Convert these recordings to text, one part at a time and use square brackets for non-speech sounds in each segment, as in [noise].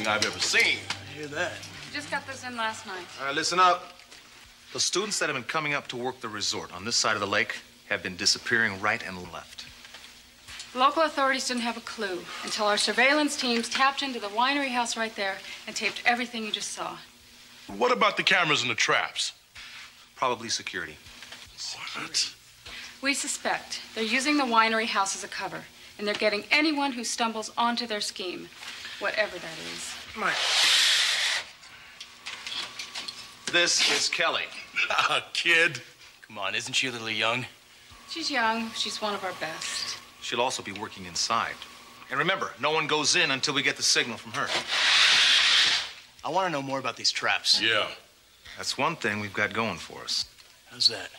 thing I've ever seen. I hear that. Just got this in last night. All right, listen up. The students that have been coming up to work the resort on this side of the lake have been disappearing right and left. Local authorities didn't have a clue until our surveillance teams tapped into the winery house right there and taped everything you just saw. What about the cameras and the traps? Probably security. What? We suspect they're using the winery house as a cover, and they're getting anyone who stumbles onto their scheme, whatever that is. Mike. This is Kelly. Ah, kid. Come on, isn't she a little young? She's young. She's one of our best. She'll also be working inside. And remember, no one goes in until we get the signal from her. I want to know more about these traps. Yeah. That's one thing we've got going for us. How's that?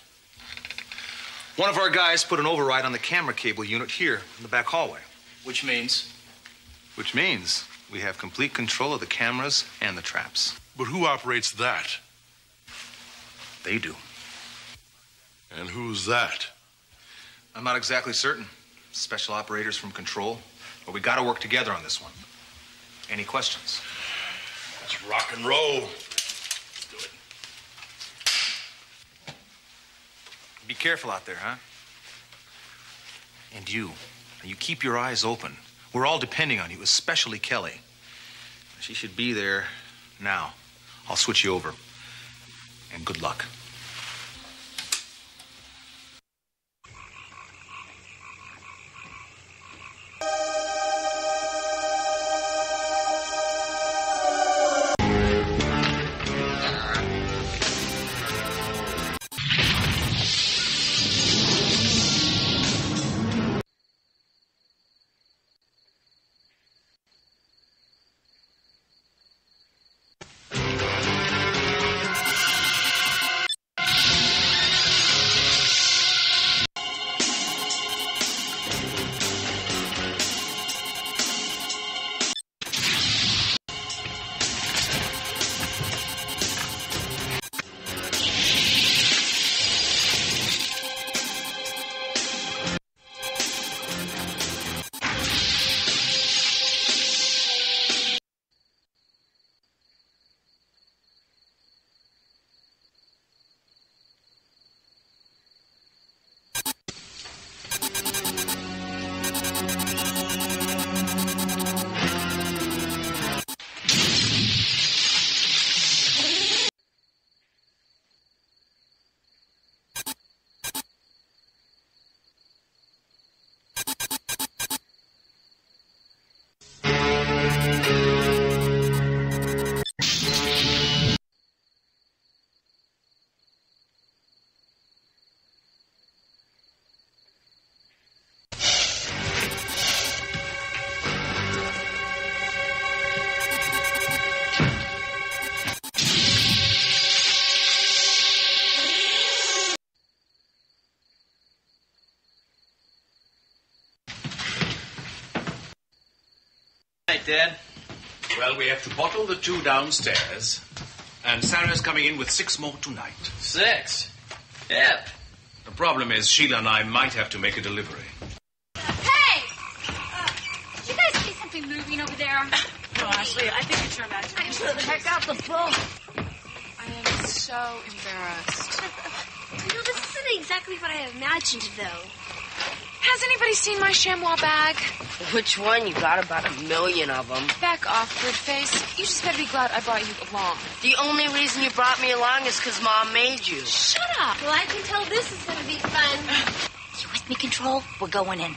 One of our guys put an override on the camera cable unit here in the back hallway, Which means which means we have complete control of the cameras and the traps. But who operates that? They do. And who's that? I'm not exactly certain. Special operators from control. But we gotta work together on this one. Any questions? Let's rock and roll. Let's do it. Be careful out there, huh? And you. You keep your eyes open. We're all depending on you, especially Kelly. She should be there now. I'll switch you over. And good luck. Night, Dad. Well, we have to bottle the two downstairs, and Sarah's coming in with six more tonight. Six? Yep. The problem is Sheila and I might have to make a delivery. Hey! Uh, did you guys see something moving over there? No, Ashley, I think it's your imagination. Check out the boat. I am so embarrassed. [laughs] You know, this isn't exactly what I imagined, though. Has anybody seen my chamois bag? Which one? You got about a million of them. Back off, good face. You just better be glad I brought you along. The only reason you brought me along is because Mom made you. Shut up. Well, I can tell this is going to be fun. [gasps] You with me, Control? We're going in.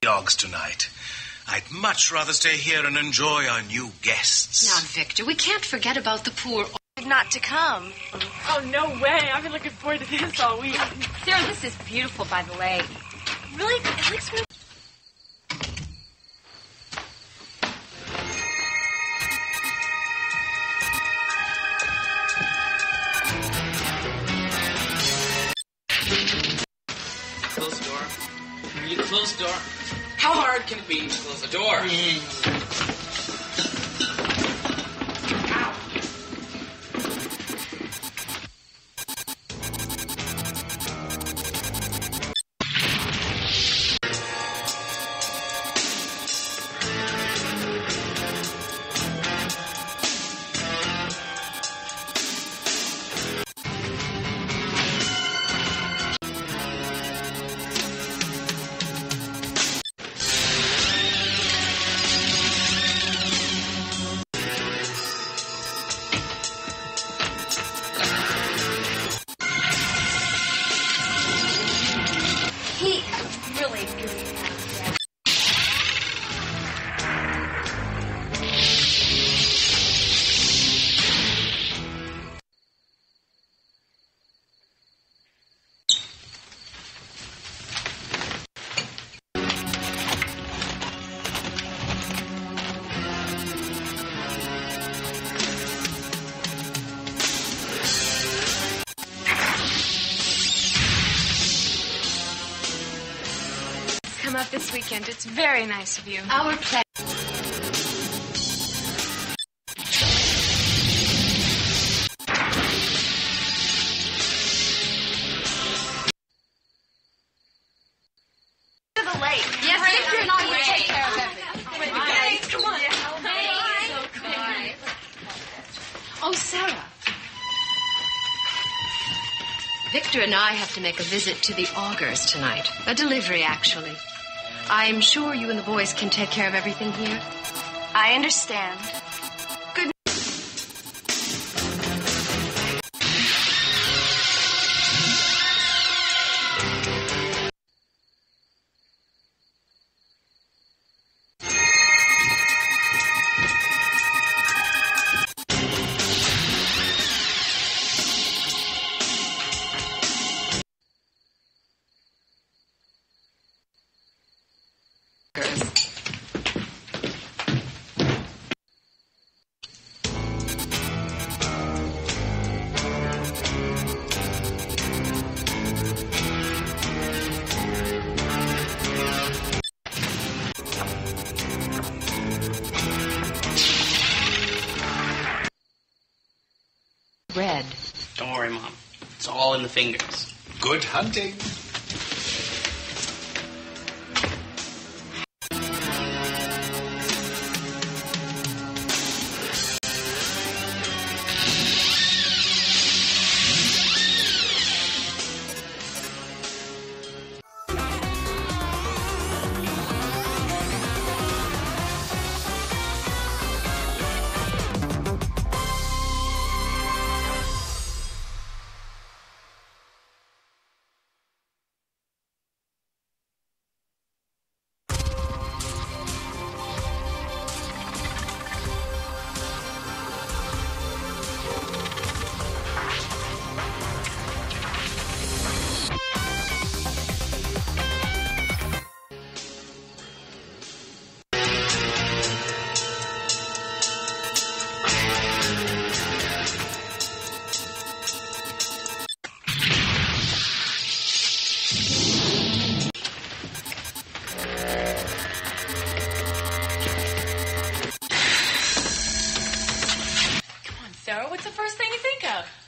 Dogs tonight. I'd much rather stay here and enjoy our new guests. Now, Victor, we can't forget about the poor. Not to come. Oh, no way. I've been looking forward to this all week. Sarah, this is beautiful, by the way. Really? It looks really... Close the door. Will you close the door? How hard can it be to close the door? He up. It's very nice of you. Our pleasure. To the lake. Yes, Victor and I will take care of everything. [laughs] Come on. Oh, Sarah. Victor and I have to make a visit to the Augers tonight. A delivery, actually. I'm sure you and the boys can take care of everything here. I understand. Sarah, what's the first thing you think of?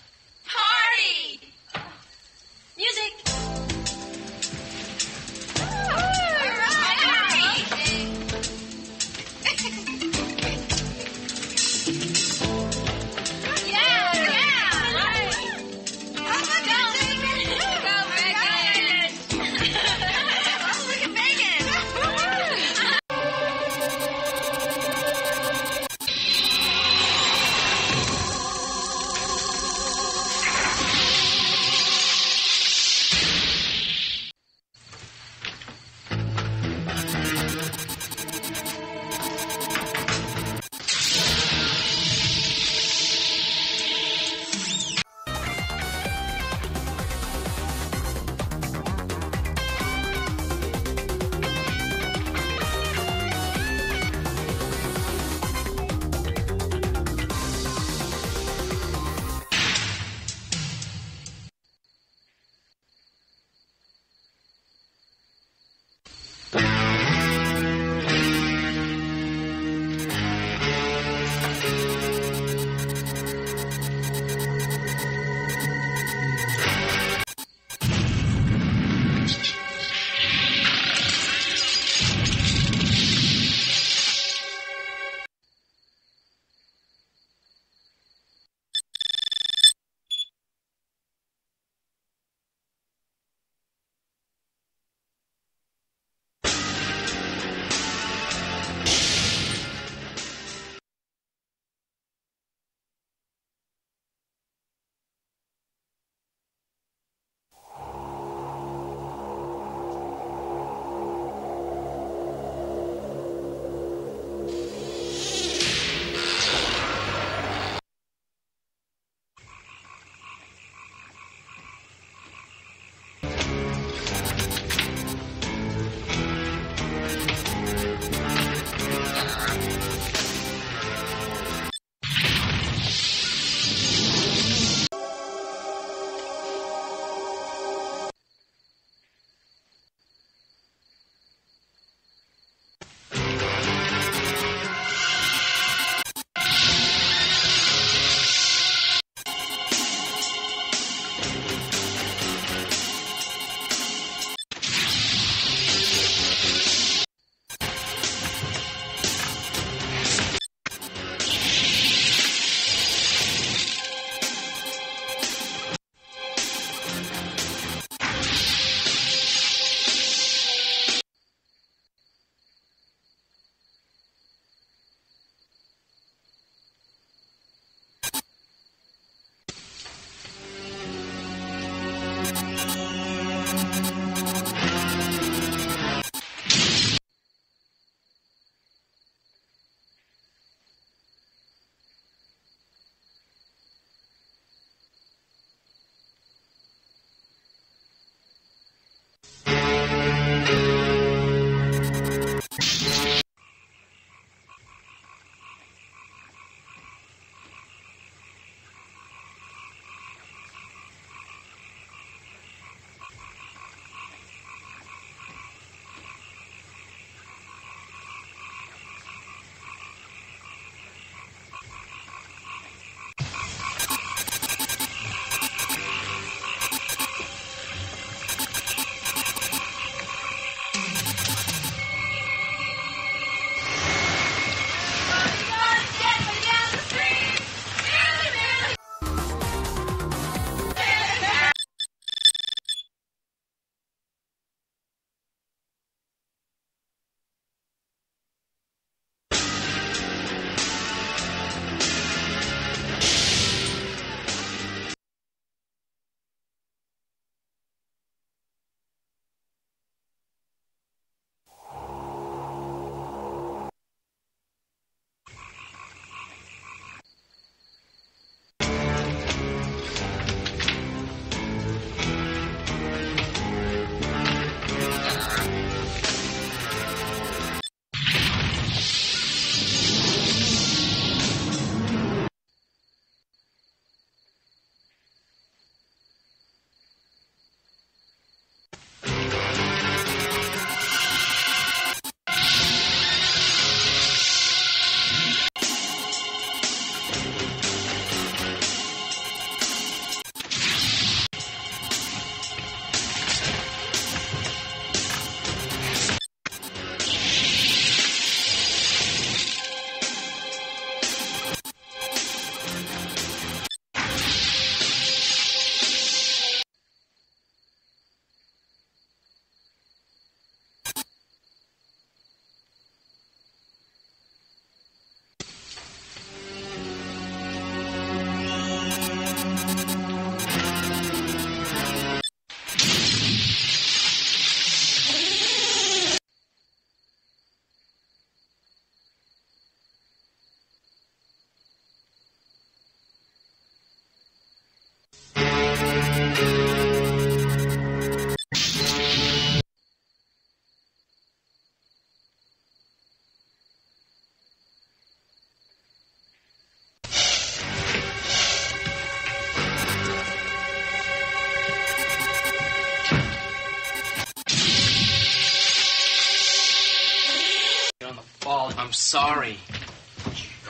Sorry.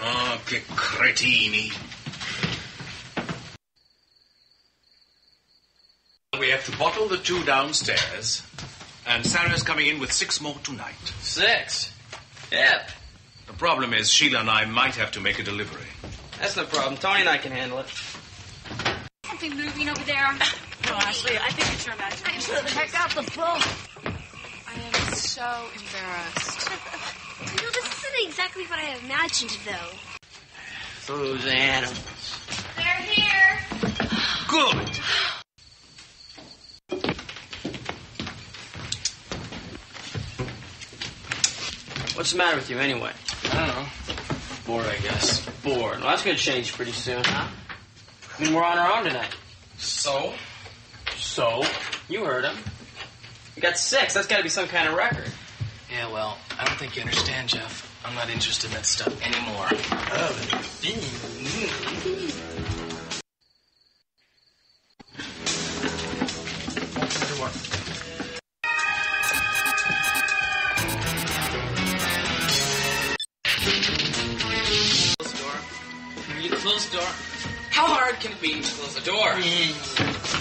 Oh, che cretini. We have to bottle the two downstairs, and Sarah's coming in with six more tonight. Six? Yep. The problem is Sheila and I might have to make a delivery. That's no problem. Tony and I can handle it. Something moving over there. No, Ashley, I think it's your imagination. Check out the book. I am so embarrassed. [laughs] You know, this isn't exactly what I imagined, though. Those animals. They're here. Good. What's the matter with you anyway? I don't know. Bored, I guess. Bored. Well, that's gonna change pretty soon, huh? I mean, we're on our own tonight. So? So? You heard him. We got six. That's gotta be some kind of record. Yeah, well, I don't think you understand, Jeff. I'm not interested in that stuff anymore. Close the door. You close the door? How hard can it be to close the door? Hmm.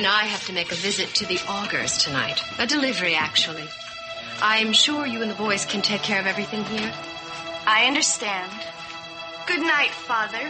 And I have to make a visit to the Augers tonight. A delivery, actually. I'm sure you and the boys can take care of everything here. I understand. Good night, Father.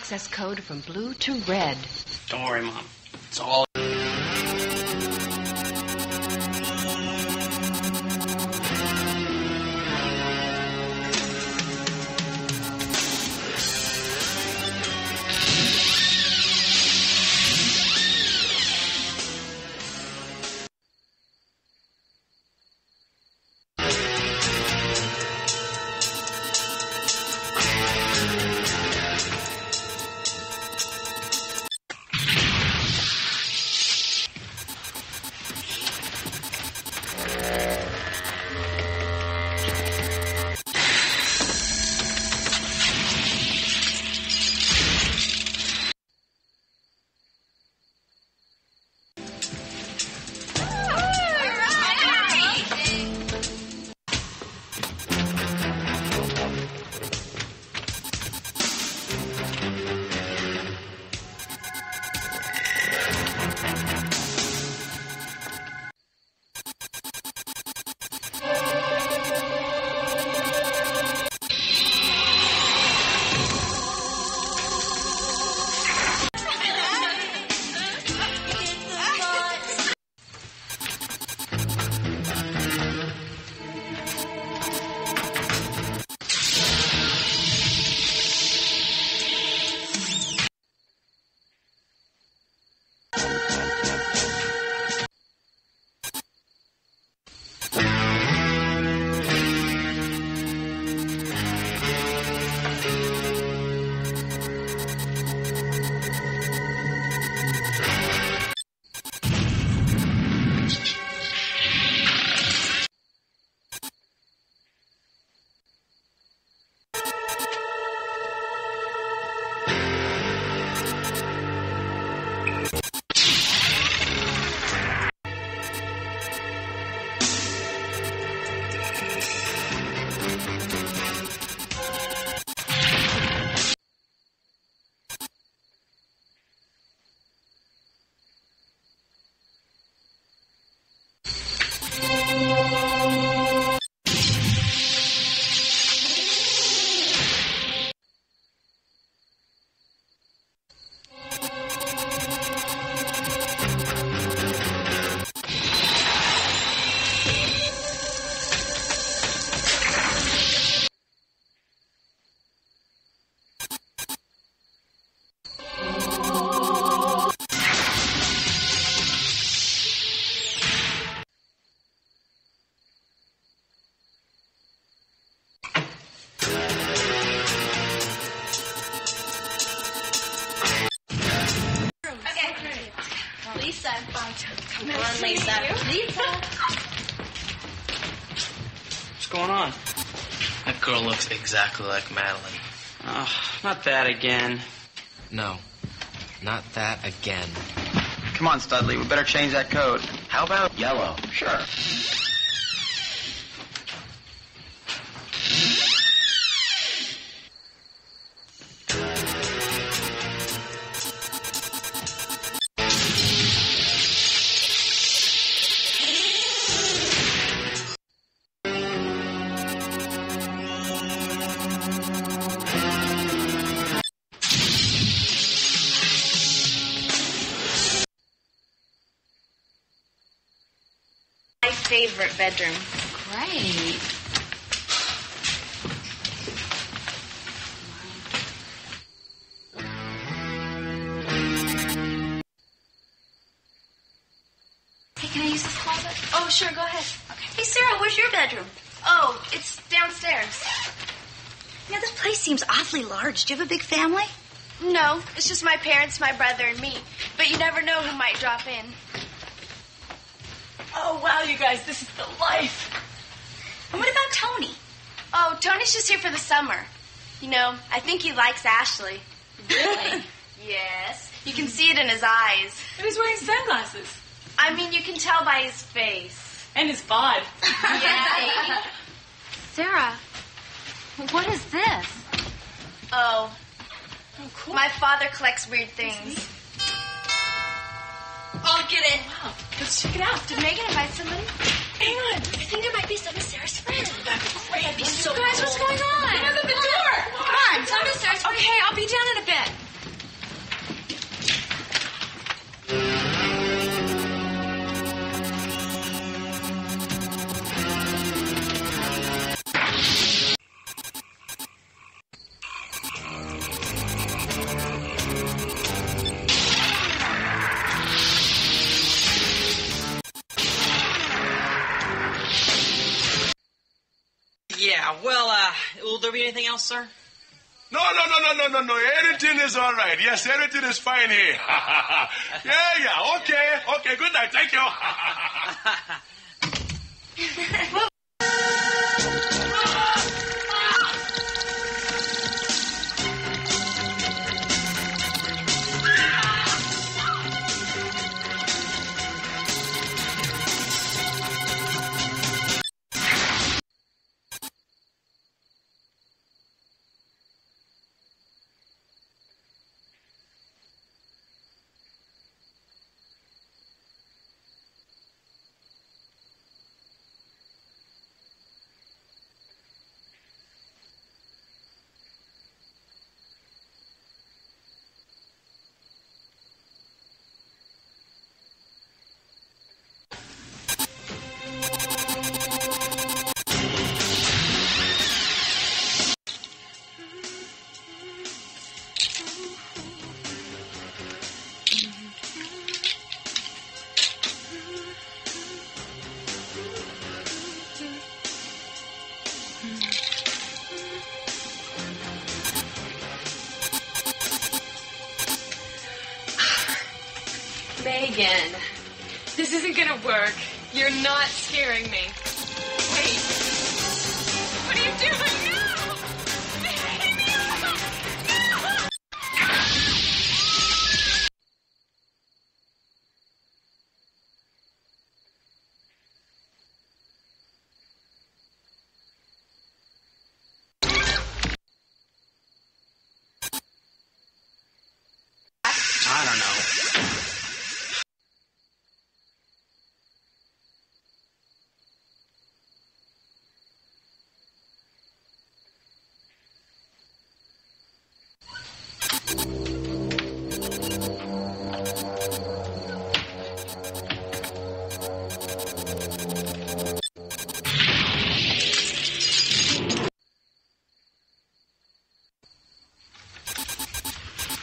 Access code from blue to red. Don't worry, Mom. It's all. Exactly like Madeline. Oh, not that again. No, not that again. Come on, Studley. We better change that code. How about yellow? Sure. Bedroom. Great. Hey, can I use this closet? Oh, sure, go ahead. Okay. Hey, Sarah, where's your bedroom? Oh, it's downstairs. You know, this place seems awfully large. Do you have a big family? No, it's just my parents, my brother, and me. But you never know who might drop in. Oh, wow, you guys, this is the life. And what about Tony? Oh, Tony's just here for the summer. You know, I think he likes Ashley. Really? [laughs] yes. You can see it in his eyes. And he's wearing sunglasses. I mean, you can tell by his face. And his bod. Yeah. [laughs] Sarah, what is this? oh. oh cool. My father collects weird things. I'll get in. Wow, let's check it out. Did Megan invite somebody? Hang on. I think there might be some of Sarah's friends. That'd be great. That'd be so Guys, what's going on? Open the door. Come on, come upstairs. Okay, I'll be down in a bit. There be anything else, sir? No, no, no, no, no, no, no. Everything is all right. Yes, everything is fine here. [laughs] yeah, yeah. Okay, okay. Good night. Thank you. [laughs] work. You're not scaring me.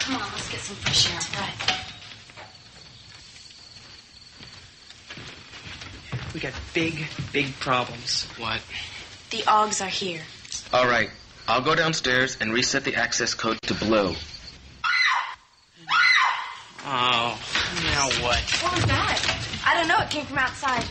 Come on, let's get some fresh air. Right. We got big, big problems. What? The Oggs are here. All right. I'll go downstairs and reset the access code to blue. Oh, now what? What was that? I don't know. It came from outside.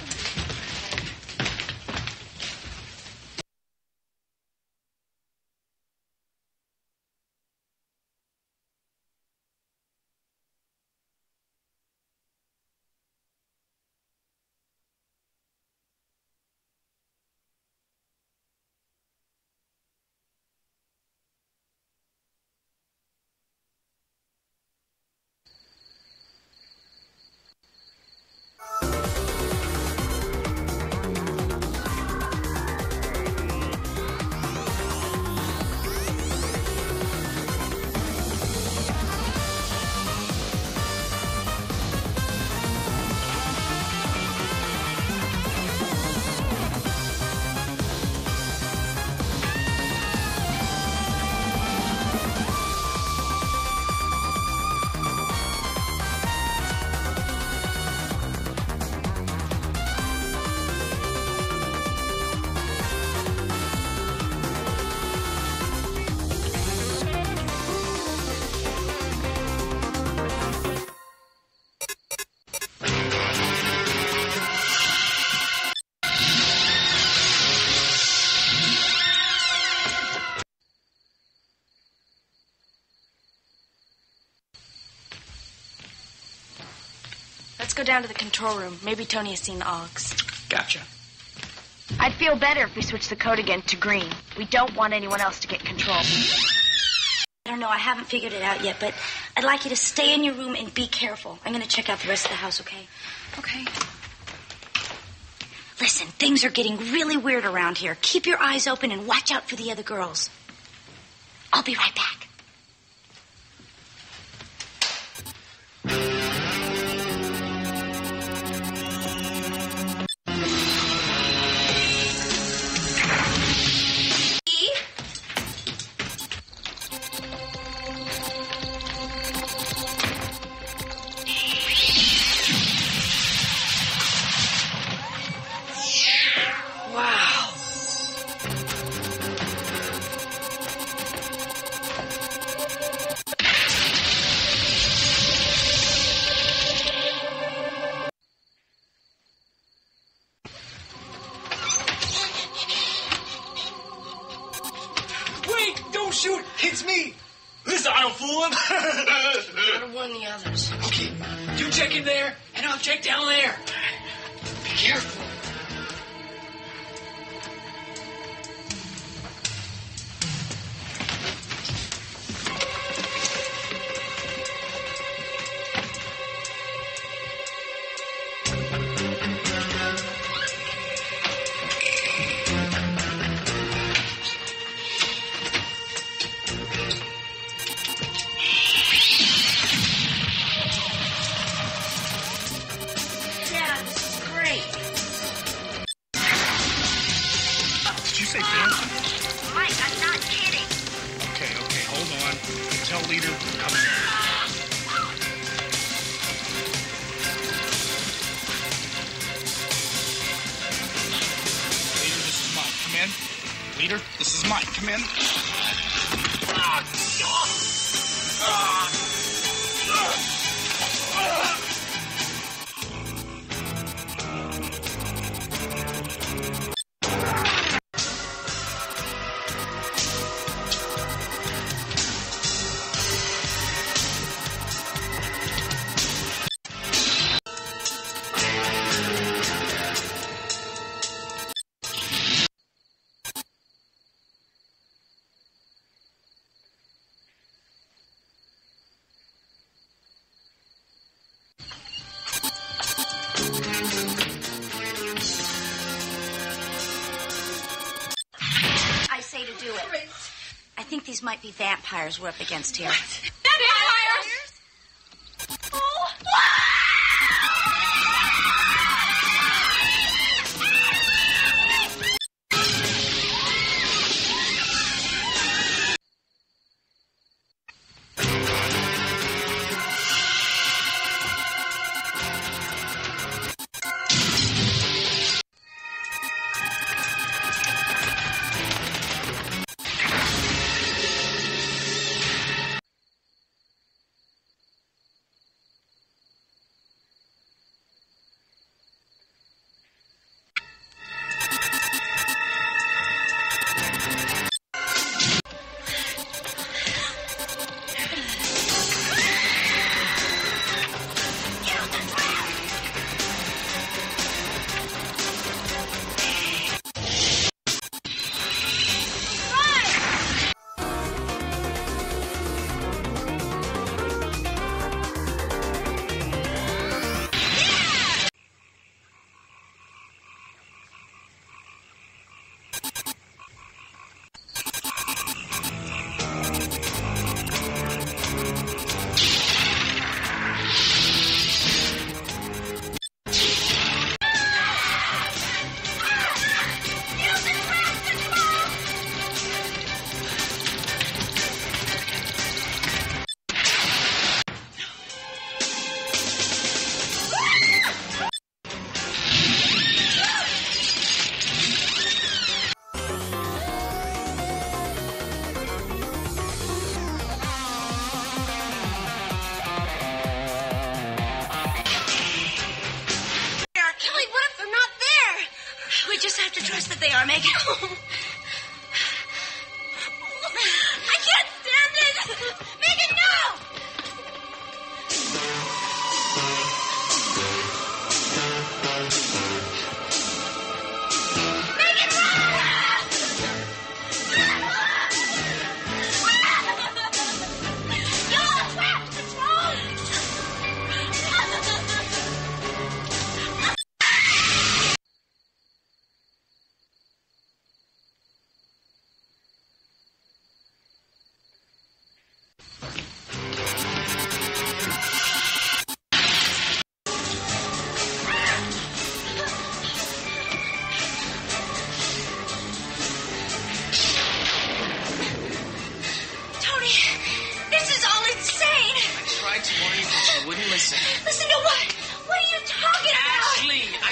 Down to the control room. Maybe Tony has seen the Augs. Gotcha. I'd feel better if we switched the code again to green. We don't want anyone else to get control. I don't know. I haven't figured it out yet, but I'd like you to stay in your room and be careful. I'm going to check out the rest of the house, okay? Okay. Listen, things are getting really weird around here. Keep your eyes open and watch out for the other girls. I'll be right back. Might be vampires we're up against here.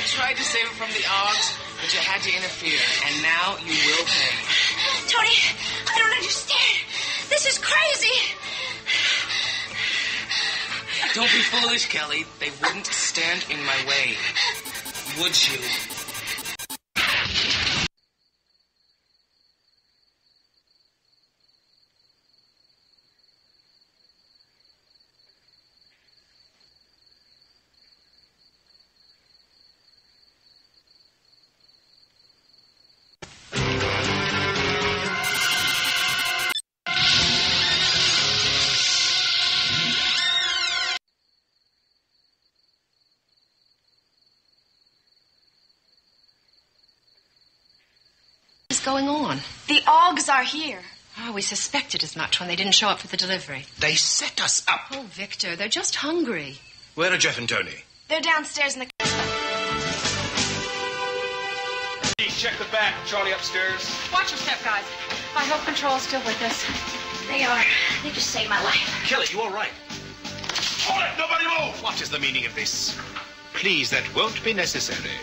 Tried to save it from the Oggs, but you had to interfere, and now you will pay. Tony, I don't understand. This is crazy. Don't be foolish, Kelly. They wouldn't stand in my way. Would you? Going on? The Oggs are here. Oh, we suspected as much when they didn't show up for the delivery. They set us up. Oh, Victor, they're just hungry. Where are Jeff and Tony? They're downstairs in the. Please check the back. Charlie upstairs. Watch your step, guys. I control is still with us. They are. They just saved my life. Kelly, you all right? Hold it! Nobody move! What is the meaning of this? Please, that won't be necessary.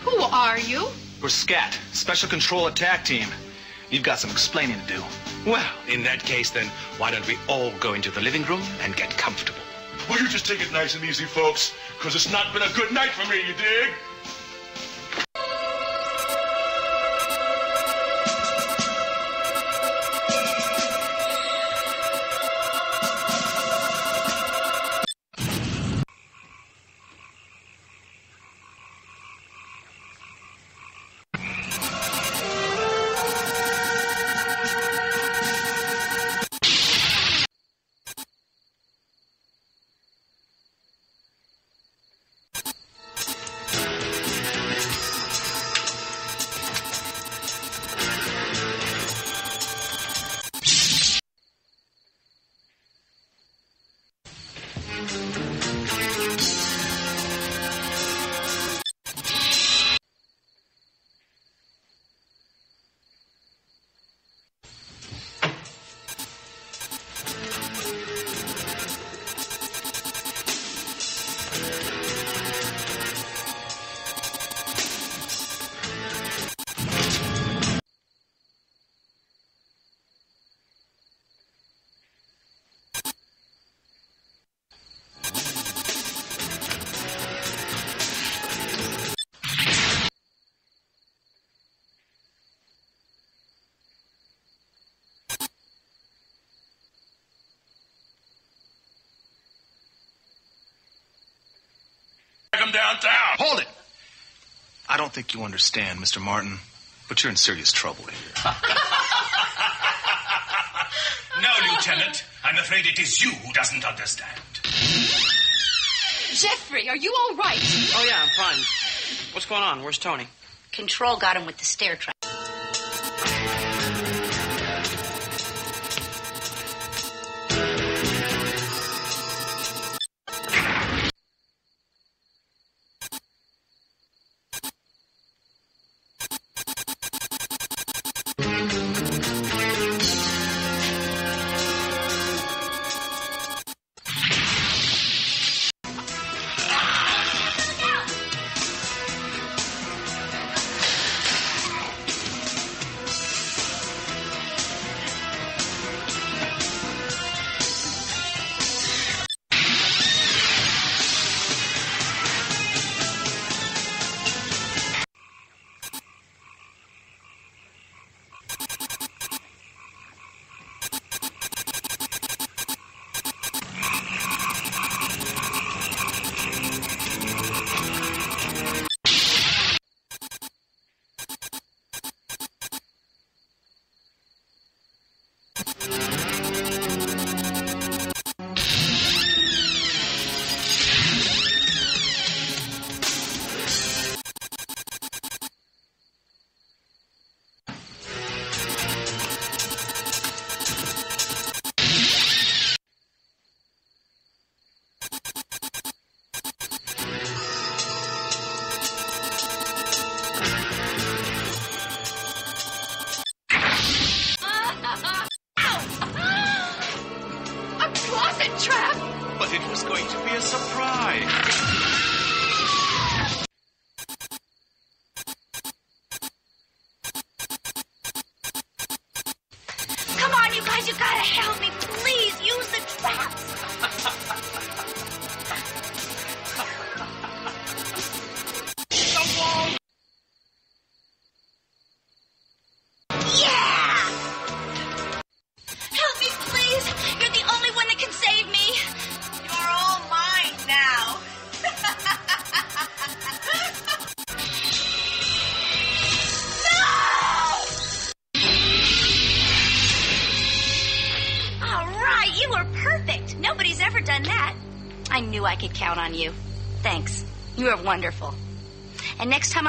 Who are you? We're SCAT, Special Control Attack Team. You've got some explaining to do. Well, in that case, then, why don't we all go into the living room and get comfortable? Well, you just take it nice and easy, folks, because it's not been a good night for me, you dig? Take 'em downtown. Hold it! I don't think you understand, Mr. Martin, but you're in serious trouble here. [laughs] No, Lieutenant. I'm afraid it is you who doesn't understand. Jeffrey, are you all right? Oh, yeah, I'm fine. What's going on? Where's Tony? Control got him with the stair trap.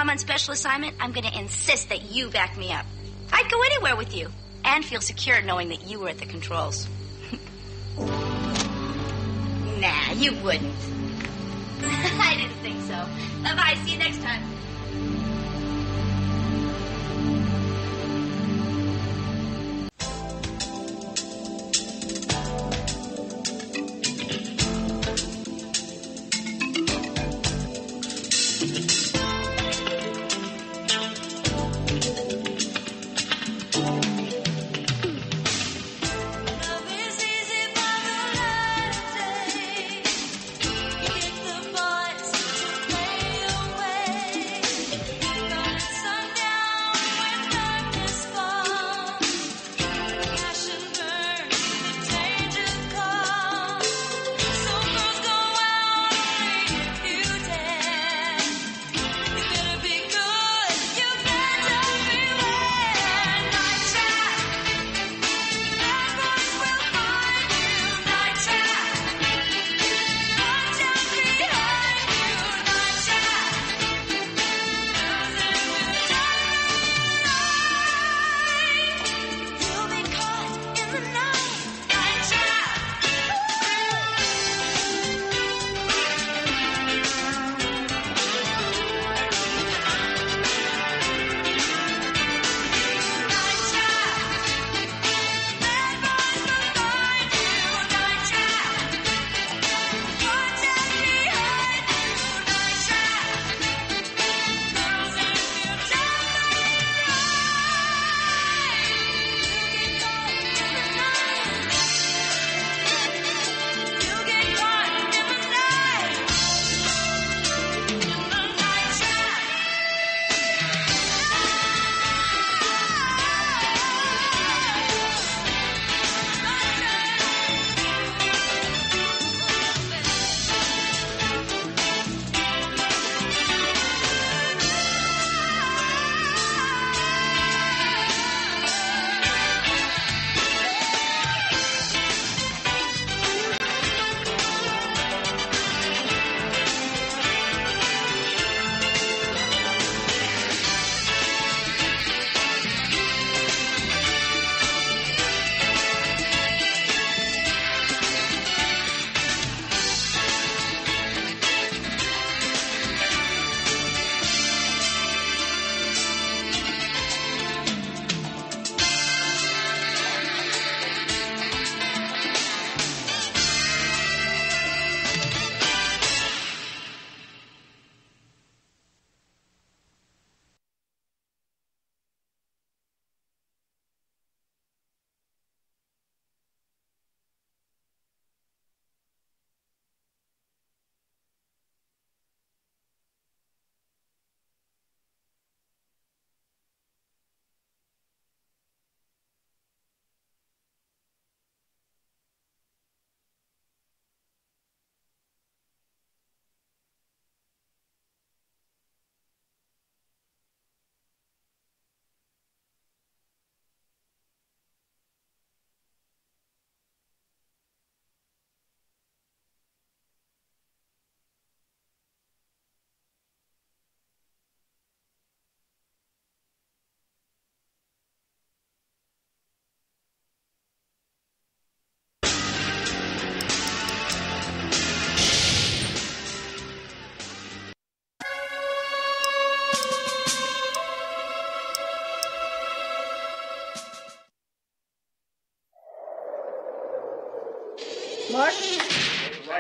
I'm on special assignment, I'm going to insist that you back me up. I'd go anywhere with you and feel secure knowing that you were at the controls. [laughs] nah, you wouldn't. [laughs] I didn't think so. Bye bye. See you next time.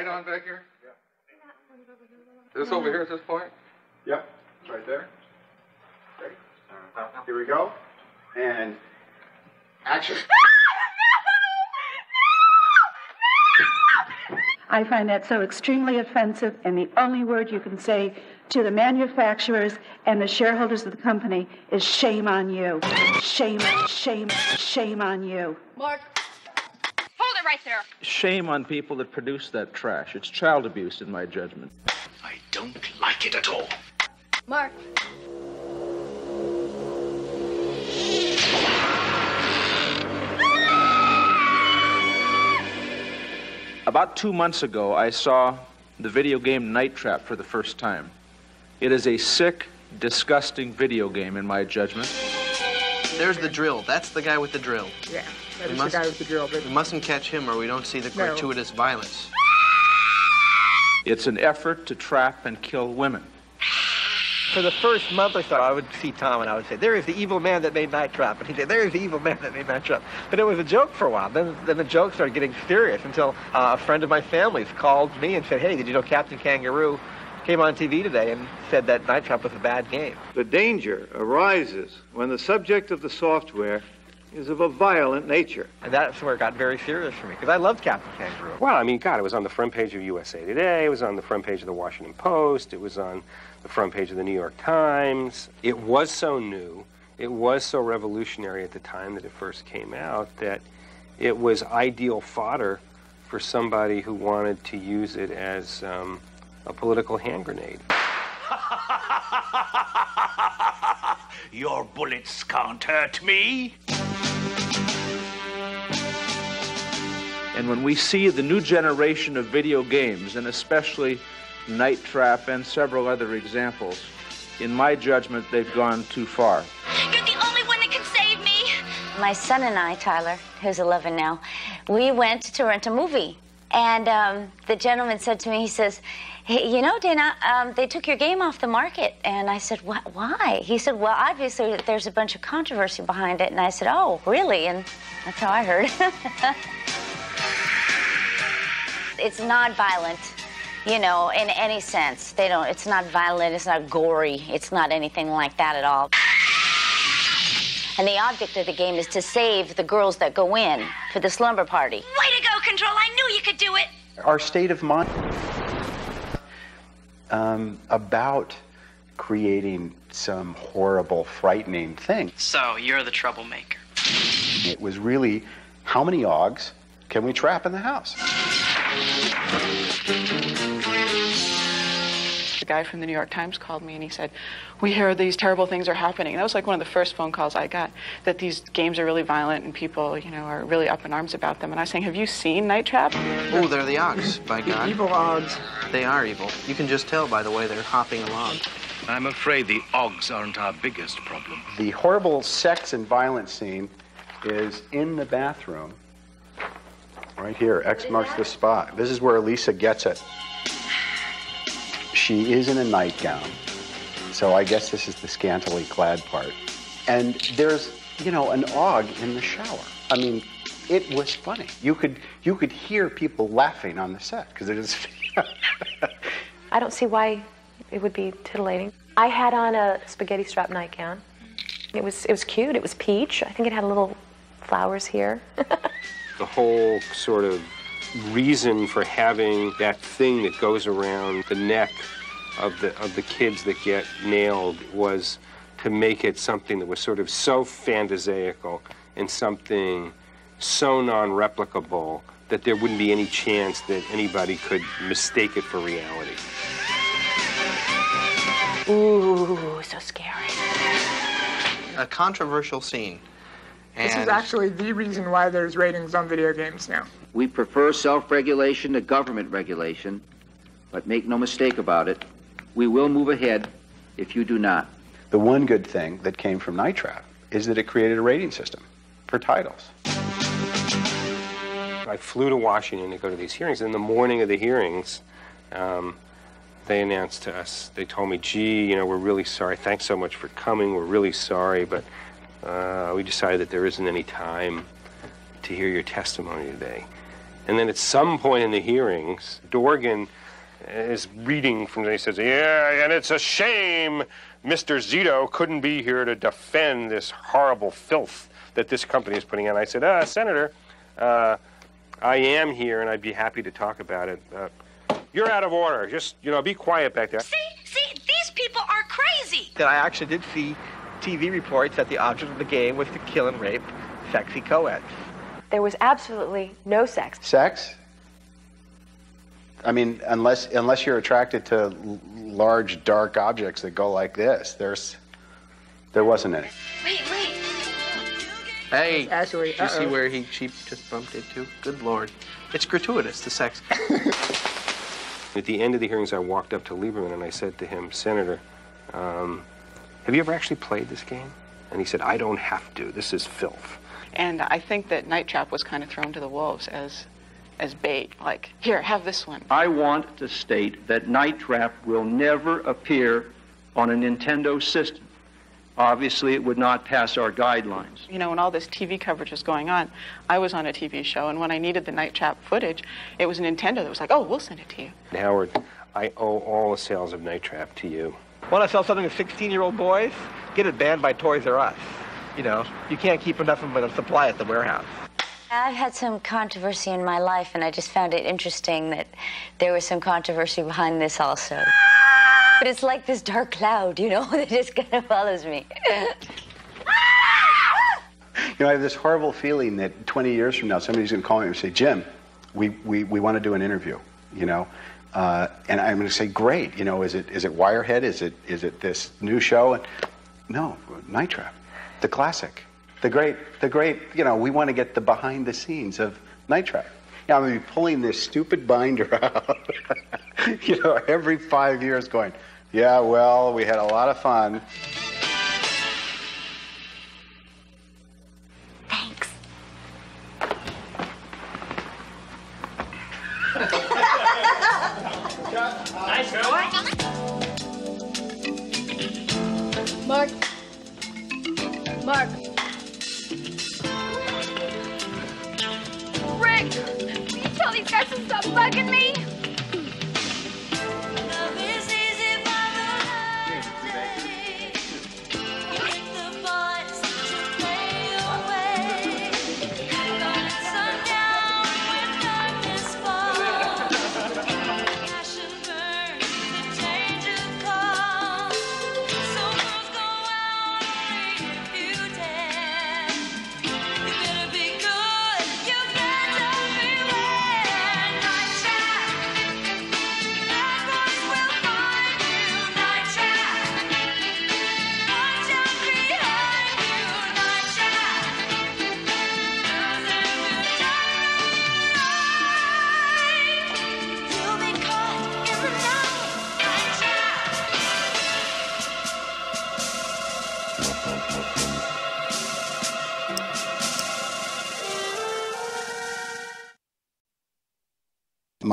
Right on back here? This over here at this point? Yep, it's right there. Okay. Uh, here we go. And action. [laughs] I find that so extremely offensive, and the only word you can say to the manufacturers and the shareholders of the company is shame on you. Shame, shame, shame on you. Mark. Hold right there. Shame on people that produce that trash. It's child abuse, in my judgment. I don't like it at all. Mark. About two months ago, I saw the video game Night Trap for the first time. It is a sick, disgusting video game, in my judgment. There's the drill. That's the guy with the drill. Yeah, that We is must- the guy with the drill. But We mustn't catch him or we don't see the No. gratuitous violence. It's an effort to trap and kill women. For the first month or so, I would see Tom and I would say, "There is the evil man that made Night Trap," and he'd say, "There is the evil man that made Night Trap." But it was a joke for a while. Then, then the joke started getting serious until uh, a friend of my family's called me and said, "Hey, did you know Captain Kangaroo came on TV today and said that Night Trap was a bad game?" The danger arises when the subject of the software is of a violent nature. And that's where it got very serious for me because I loved Captain Kangaroo. Well, I mean, God, it was on the front page of USA Today. It was on the front page of the Washington Post. It was on the front page of the New York Times. It was so new. It was so revolutionary at the time that it first came out that it was ideal fodder for somebody who wanted to use it as um, a political hand grenade. [laughs] Your bullets can't hurt me. And when we see the new generation of video games, and especially Night Trap and several other examples, in my judgment, they've gone too far. You're the only one that can save me. My son and I, Tyler, who's 11 now, we went to rent a movie. And um, the gentleman said to me, he says, hey, you know, Dana, um, they took your game off the market. And I said, "Wh- why? He said, well, obviously there's a bunch of controversy behind it. And I said, oh, really? And that's how I heard. [laughs] it's not violent, you know, in any sense. They don't, it's not violent, it's not gory, it's not anything like that at all. And the object of the game is to save the girls that go in for the slumber party. Way to go, Control. I knew you could do it. Our state of mind um, about creating some horrible, frightening thing. So, you're the troublemaker. It was really how many ogs can we trap in the house? The guy from the New York Times called me and he said, We hear these terrible things are happening. That was like one of the first phone calls I got that these games are really violent and people, you know, are really up in arms about them. And I was saying, Have you seen Night Trap? Oh, they're the Ogs, by God. evil Ogs. They are evil. You can just tell by the way they're hopping along. I'm afraid the Ogs aren't our biggest problem. The horrible sex and violence scene is in the bathroom. Right here, X marks the spot. This is where Lisa gets it. She is in a nightgown. So I guess this is the scantily clad part. And there's, you know, an og in the shower. I mean, it was funny. You could you could hear people laughing on the set because it is [laughs] I don't see why it would be titillating. I had on a spaghetti strap nightgown. It was it was cute. It was peach. I think it had little flowers here. [laughs] the whole sort of reason for having that thing that goes around the neck of the of the kids that get nailed was to make it something that was sort of so phantasaical and something so non-replicable that there wouldn't be any chance that anybody could mistake it for reality. Ooh, so scary. A controversial scene. This is actually the reason why there's ratings on video games now. We prefer self regulation to government regulation, but make no mistake about it, we will move ahead if you do not. the one good thing that came from Night Trap is that it created a rating system for titles. I flew to Washington to go to these hearings. In the morning of the hearings, um, they announced to us, they told me, gee, you know, we're really sorry. Thanks so much for coming. We're really sorry, but uh, we decided that there isn't any time to hear your testimony today. And then at some point in the hearings, Dorgan is reading from, he says, Yeah, and it's a shame Mr. Zito couldn't be here to defend this horrible filth that this company is putting out. I said, uh, Senator, uh, I am here and I'd be happy to talk about it. Uh, you're out of order. Just, you know, be quiet back there. See, see, these people are crazy. That I actually did see TV reports that the object of the game was to kill and rape sexy co-eds. There was absolutely no sex. Sex? I mean, unless unless you're attracted to l- large dark objects that go like this, there's there wasn't any. Wait, wait. Hey, Actually, did you see where he she just bumped into? Good lord, it's gratuitous. The sex. [laughs] At the end of the hearings, I walked up to Lieberman and I said to him, Senator, um, have you ever actually played this game? And he said, I don't have to. This is filth. And I think that Night Trap was kind of thrown to the wolves as, as bait. Like, here, have this one. I want to state that Night Trap will never appear on a Nintendo system. Obviously, it would not pass our guidelines. You know, when all this TV coverage was going on, I was on a TV show, and when I needed the Night Trap footage, it was Nintendo that was like, oh, we'll send it to you. Howard, I owe all the sales of Night Trap to you. Want to sell something to 16-year-old boys? Get it banned by Toys R Us. You know, you can't keep enough of a supply at the warehouse. I've had some controversy in my life, and I just found it interesting that there was some controversy behind this also. But it's like this dark cloud, you know, [laughs] that just kind of follows me. You know, I have this horrible feeling that 20 years from now, somebody's going to call me and say, Jim, we, we, we want to do an interview, you know? Uh, and I'm going to say, great, you know, is it, is it Wirehead? Is it, is it this new show? And, no, Night Trap, the classic, the great, the great, you know, we want to get the behind the scenes of Night Trap. Yeah, I'm going to be pulling this stupid binder [laughs] out, you know, every five years going, yeah, well, we had a lot of fun. Thanks. [laughs] nice Mark. Mark. Rick! Can you tell these guys to stop bugging me?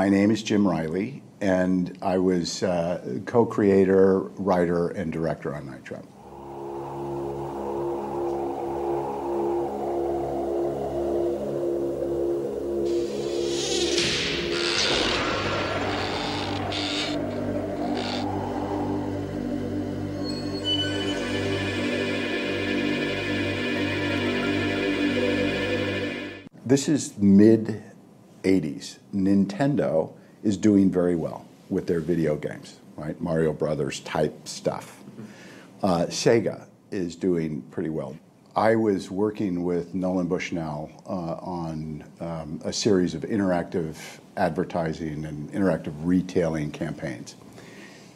My name is Jim Riley, and I was uh, co creator, writer, and director on Night Trap. This is mid 80s. Nintendo is doing very well with their video games, right? Mario Brothers type stuff. Uh, Sega is doing pretty well. I was working with Nolan Bushnell uh, on um, a series of interactive advertising and interactive retailing campaigns.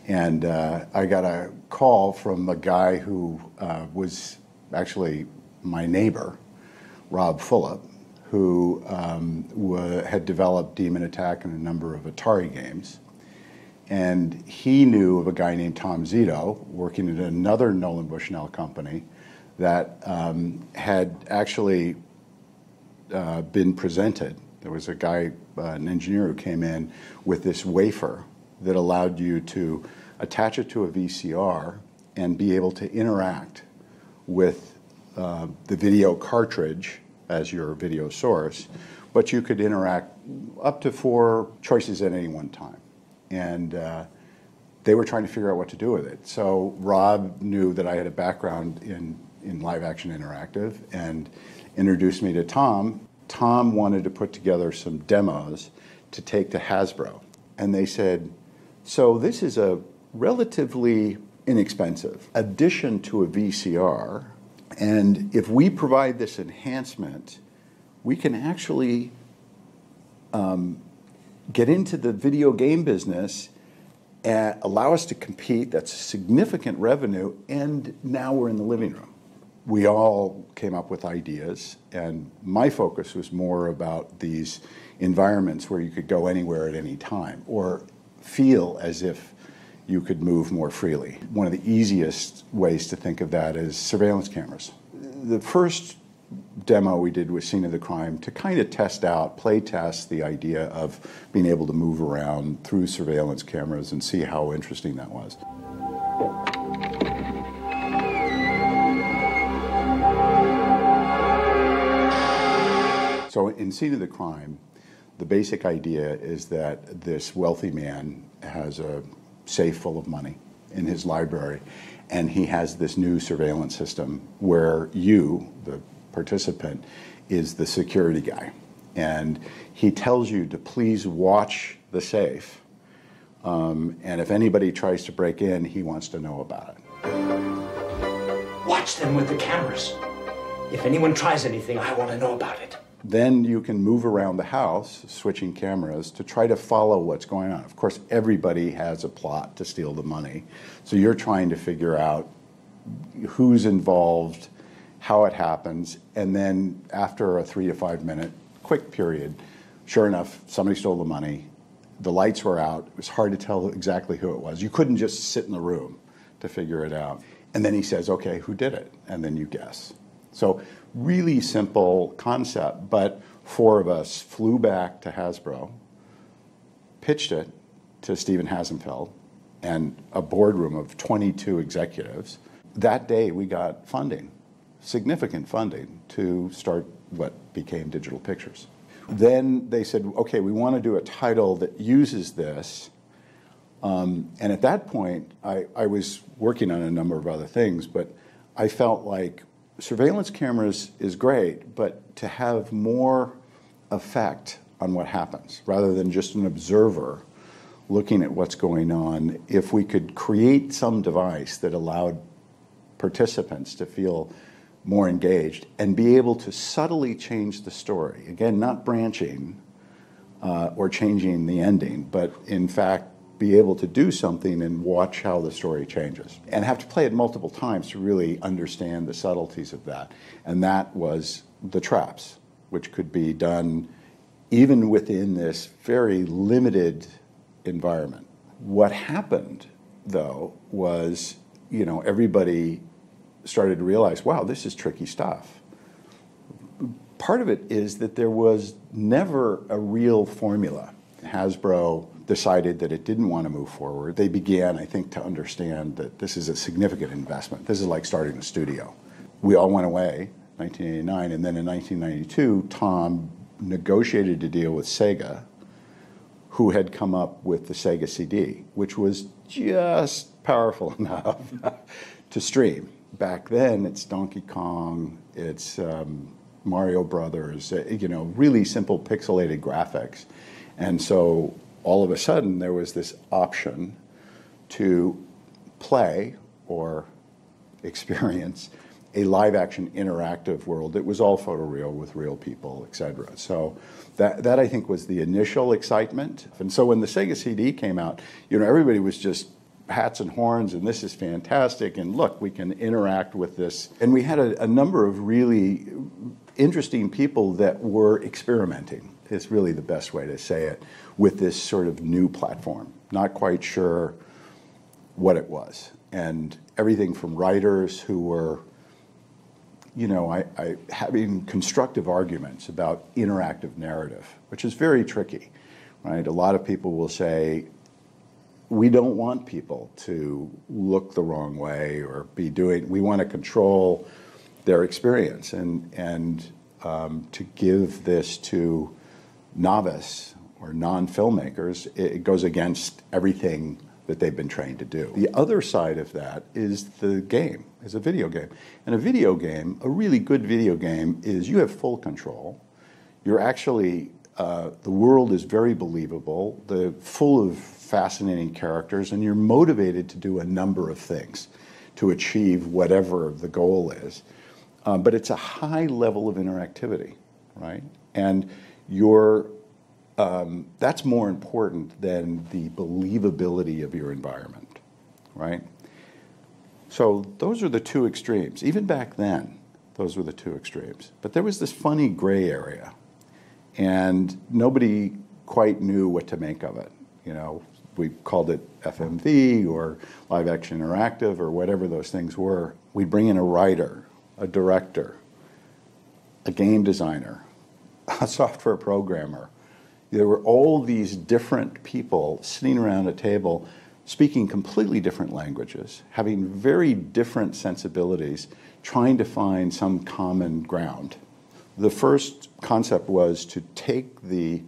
And uh, I got a call from a guy who uh, was actually my neighbor, Rob Fulop, who um, had developed Demon Attack and a number of Atari games. And he knew of a guy named Tom Zito working at another Nolan Bushnell company that um, had actually uh, been presented. There was a guy, uh, an engineer, who came in with this wafer that allowed you to attach it to a VCR and be able to interact with uh, the video cartridge as your video source but you could interact up to four choices at any one time. And uh, they were trying to figure out what to do with it. So Rob knew that I had a background in, in live action interactive and introduced me to Tom. Tom wanted to put together some demos to take to Hasbro. And they said, So this is a relatively inexpensive addition to a VCR. And if we provide this enhancement, we can actually um, get into the video game business and allow us to compete. That's significant revenue. And now we're in the living room. We all came up with ideas, and my focus was more about these environments where you could go anywhere at any time or feel as if you could move more freely. One of the easiest ways to think of that is surveillance cameras. The first demo we did with Scene of the Crime to kind of test out, play test the idea of being able to move around through surveillance cameras and see how interesting that was. So in Scene of the Crime, the basic idea is that this wealthy man has a safe full of money in his library, and he has this new surveillance system where you, the participant, is the security guy. And he tells you to please watch the safe. Um, and if anybody tries to break in, he wants to know about it. Watch them with the cameras. If anyone tries anything, I want to know about it. Then you can move around the house, switching cameras, to try to follow what's going on. Of course, everybody has a plot to steal the money. So you're trying to figure out who's involved, how it happens, and then after a three to five minute quick period, sure enough, somebody stole the money. The lights were out. It was hard to tell exactly who it was. You couldn't just sit in the room to figure it out. And then he says, okay, who did it? And then you guess. So really simple concept, but four of us flew back to Hasbro, pitched it to Stephen Hassenfeld and a boardroom of 22 executives. That day we got funding, significant funding, to start what became Digital Pictures. Then they said, okay, we want to do a title that uses this. Um, and at that point, I, I was working on a number of other things, but I felt like surveillance cameras is great, but to have more effect on what happens rather than just an observer looking at what's going on, if we could create some device that allowed participants to feel more engaged and be able to subtly change the story. Again, not branching uh, or changing the ending, but in fact, be able to do something and watch how the story changes and have to play it multiple times to really understand the subtleties of that. And that was the traps, which could be done even within this very limited environment. What happened, though, was you know everybody started to realize, wow, this is tricky stuff. Part of it is that there was never a real formula. Hasbro decided that it didn't want to move forward. They began, I think, to understand that this is a significant investment. This is like starting a studio. We all went away, 1989, and then in 1992, Tom negotiated a deal with Sega, who had come up with the Sega CD, which was just powerful [laughs] enough to stream. Back then, it's Donkey Kong, it's um, Mario Brothers, uh, you know, really simple pixelated graphics. And so all of a sudden there was this option to play or experience a live action interactive world that was all photoreal with real people, et cetera. So that, that I think was the initial excitement. And so when the Sega CD came out, you know, everybody was just hats and horns and this is fantastic and look, we can interact with this. And we had a, a number of really interesting people that were experimenting is really the best way to say it with this sort of new platform. Not quite sure what it was. And everything from writers who were, you know, I, I, having constructive arguments about interactive narrative, which is very tricky, right? A lot of people will say, we don't want people to look the wrong way or be doing, we want to control their experience and, and um, to give this to novice or non filmmakers, it, goes against everything that they've been trained to do. The other side of that is the game, is a video game. And a video game, a really good video game, is you have full control. You're actually, uh, the world is very believable, the, full of fascinating characters, and you're motivated to do a number of things to achieve whatever the goal is. Um, but it's a high level of interactivity, right? And you're um, that's more important than the believability of your environment, right? So those are the two extremes. Even back then, those were the two extremes. But there was this funny gray area, and nobody quite knew what to make of it. You know, we called it FMV or live action interactive or whatever those things were. We'd bring in a writer, a director, a game designer, a software programmer, there were all these different people sitting around a table speaking completely different languages, having very different sensibilities, trying to find some common ground. The first concept was to take the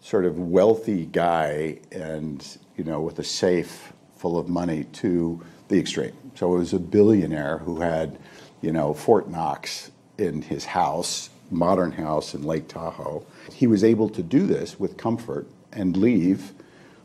sort of wealthy guy and, you know, with a safe full of money to the extreme. So it was a billionaire who had, you know, Fort Knox in his house, modern house in Lake Tahoe, he was able to do this with comfort and leave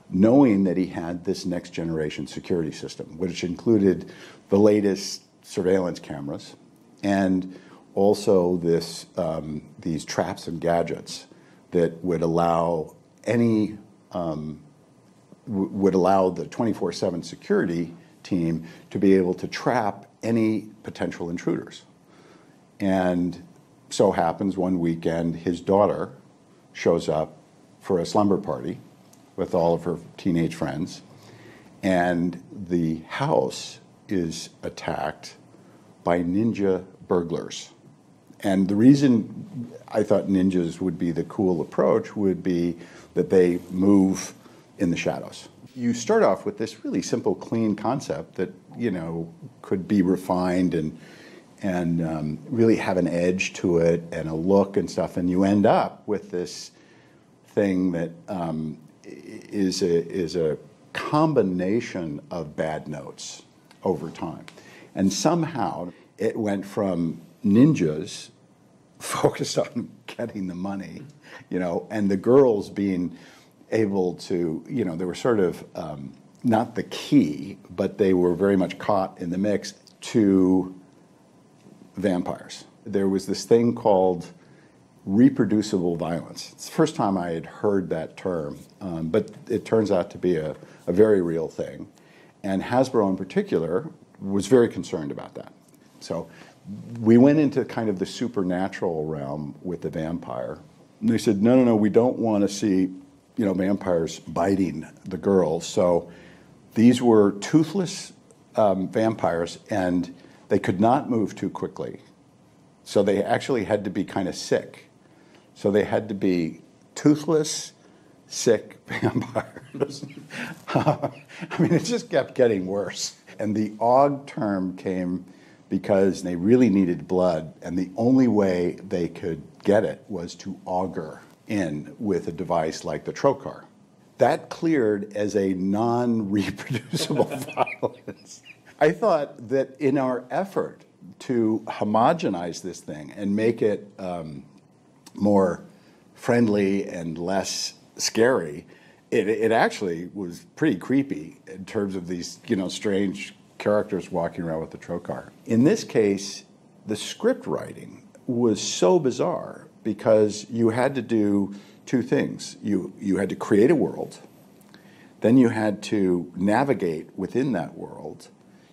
knowing that he had this next generation security system, which included the latest surveillance cameras and also this, um, these traps and gadgets that would allow any um, would allow the 24/7 security team to be able to trap any potential intruders. And so happens one weekend his daughter shows up for a slumber party with all of her teenage friends, and the house is attacked by ninja burglars. And the reason I thought ninjas would be the cool approach would be that they move in the shadows. You start off with this really simple, clean concept that you know could be refined and and um, really have an edge to it and a look and stuff, and you end up with this thing that um, is a is a combination of bad notes over time, and somehow it went from ninjas [laughs] focused on getting the money, you know, and the girls being able to, you know, they were sort of um, not the key, but they were very much caught in the mix to vampires. There was this thing called reproducible violence. It's the first time I had heard that term, um, but it turns out to be a, a very real thing. And Hasbro, in particular, was very concerned about that. So we went into kind of the supernatural realm with the vampire. And they said, no, no, no, we don't want to see, you know, vampires biting the girls. So these were toothless um, vampires, and they could not move too quickly. So they actually had to be kind of sick. So they had to be toothless, sick [laughs] vampires. [laughs] I mean, it just kept getting worse. And the Auger term came because they really needed blood, and the only way they could get it was to auger in with a device like the trocar. That cleared as a non reproducible [laughs] violence. I thought that in our effort to homogenize this thing and make it um, more friendly and less scary, it, it actually was pretty creepy in terms of these, you know, strange characters walking around with the trocar. In this case, the script writing was so bizarre because you had to do two things. You, you had to create a world, then you had to navigate within that world,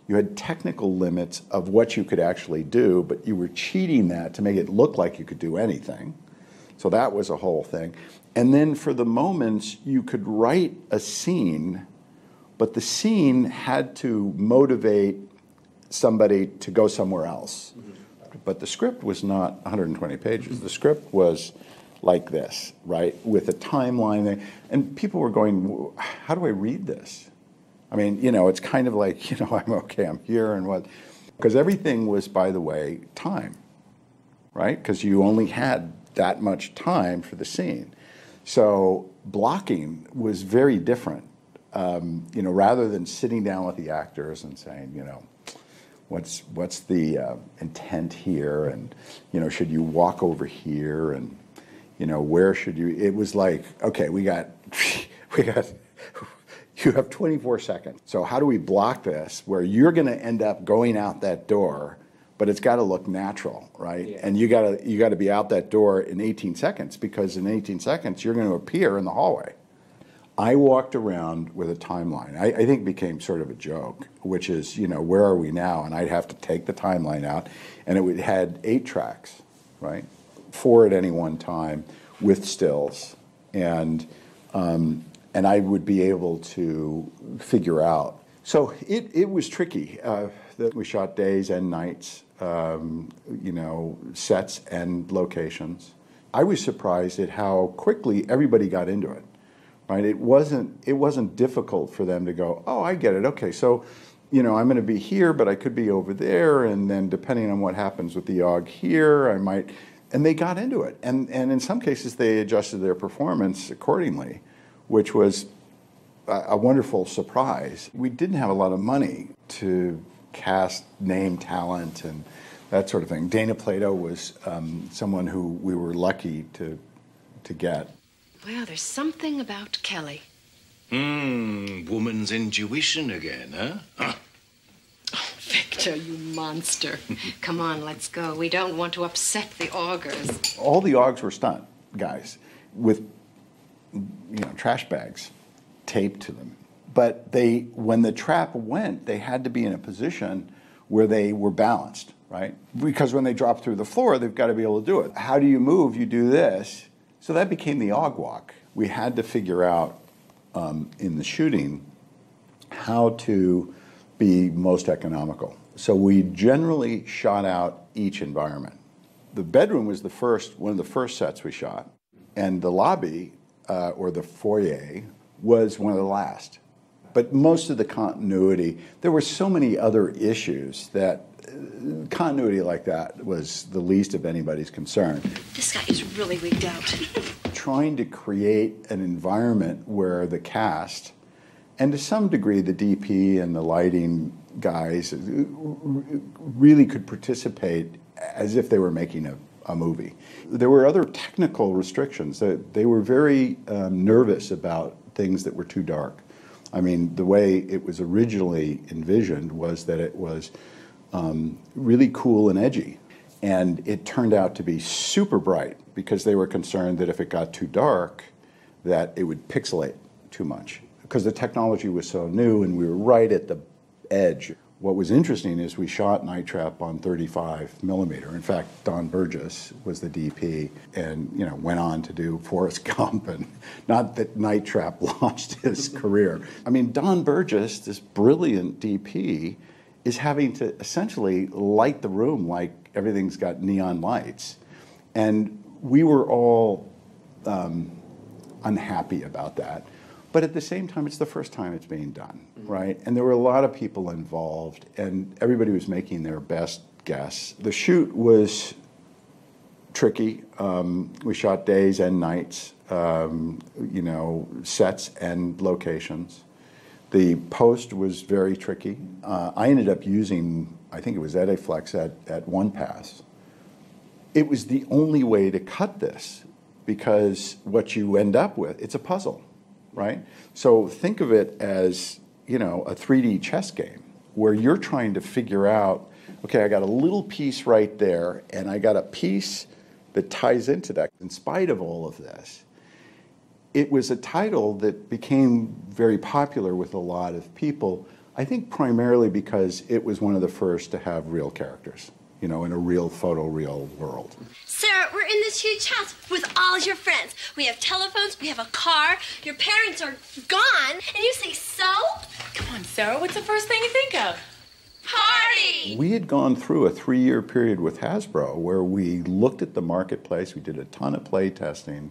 you had technical limits of what you could actually do, but you were cheating that to make it look like you could do anything. So that was a whole thing. And then for the moments, you could write a scene, but the scene had to motivate somebody to go somewhere else. But the script was not 120 pages. The script was like this, right, with a timeline. And people were going, How do I read this? I mean, you know, it's kind of like, [laughs] you know, I'm okay, I'm here and what. Because everything was, by the way, time, right? Because you only had that much time for the scene. So blocking was very different. Um, you know, rather than sitting down with the actors and saying, you know, what's what's the uh, intent here, and you know, should you walk over here, and you know, where should you? It was like, okay, we got, [laughs] we got. You have 24 seconds. So how do we block this where you're going to end up going out that door, but it's got to look natural, right? And you got to you got to be out that door in 18 seconds because in 18 seconds you're going to appear in the hallway. I walked around with a timeline. I, I think it became sort of a joke, which is, you know, where are we now? And I'd have to take the timeline out, and it would, had eight tracks, right? Four at any one time with stills. And, um, and I would be able to figure out. So it, it was tricky. Uh, that we shot days and nights, um, you know, sets and locations. I was surprised at how quickly everybody got into it right? It wasn't it wasn't difficult for them to go, oh, I get it. Okay, so you know, I'm going to be here, but I could be over there, and then depending on what happens with the og here, I might. And they got into it, and and in some cases they adjusted their performance accordingly, which was a, a wonderful surprise. We didn't have a lot of money to cast name talent and that sort of thing. Dana Plato was um, someone who we were lucky to to get. Well, there's something about Kelly. Hmm, woman's intuition again, huh? Huh. [clears throat] Victor, you monster. [laughs] Come on, let's go. We don't want to upset the Augers. All the Augs were stunt guys with you know trash bags taped to them. But they, when the trap went, they had to be in a position where they were balanced, right? Because when they drop through the floor, they've got to be able to do it. How do you move? You do this. So that became the og walk. We had to figure out um, in the shooting how to be most economical. So we generally shot out each environment. The bedroom was the first, one of the first sets we shot, and the lobby uh, or the foyer was one of the last. But most of the continuity, there were so many other issues that uh, continuity like that was the least of anybody's concern. This guy is really wigged out. [laughs] Trying to create an environment where the cast, and to some degree the DP and the lighting guys, uh, really could participate as if they were making a, a movie. There were other technical restrictions. They were very um, nervous about things that were too dark. I mean, the way it was originally envisioned was that it was um, really cool and edgy. And it turned out to be super bright because they were concerned that if it got too dark, that it would pixelate too much. Because the technology was so new and we were right at the edge. What was interesting is we shot Night Trap on 35 millimeter. In fact, Don Burgess was the DP, and you know went on to do Forrest [laughs] Gump, and not that Night Trap [laughs] launched his [laughs] career. I mean, Don Burgess, this brilliant DP, is having to essentially light the room like everything's got neon lights, and we were all um, unhappy about that. But at the same time, it's the first time it's being done, right? And there were a lot of people involved, and everybody was making their best guess. The shoot was tricky. Um, we shot days and nights, um, you know, sets and locations. The post was very tricky. Uh, I ended up using, I think it was Ediflex at, at one pass. It was the only way to cut this because what you end up with, it's a puzzle right? So think of it as, you know, a 3D chess game where you're trying to figure out, okay, I got a little piece right there, and I got a piece that ties into that. In spite of all of this, it was a title that became very popular with a lot of people, I think primarily because it was one of the first to have real characters you know, in a real photoreal world. Sarah, we're in this huge house with all your friends. We have telephones, we have a car, your parents are gone, and you say so? Come on, Sarah, what's the first thing you think of? Party! We had gone through a three year period with Hasbro where we looked at the marketplace, we did a ton of play testing,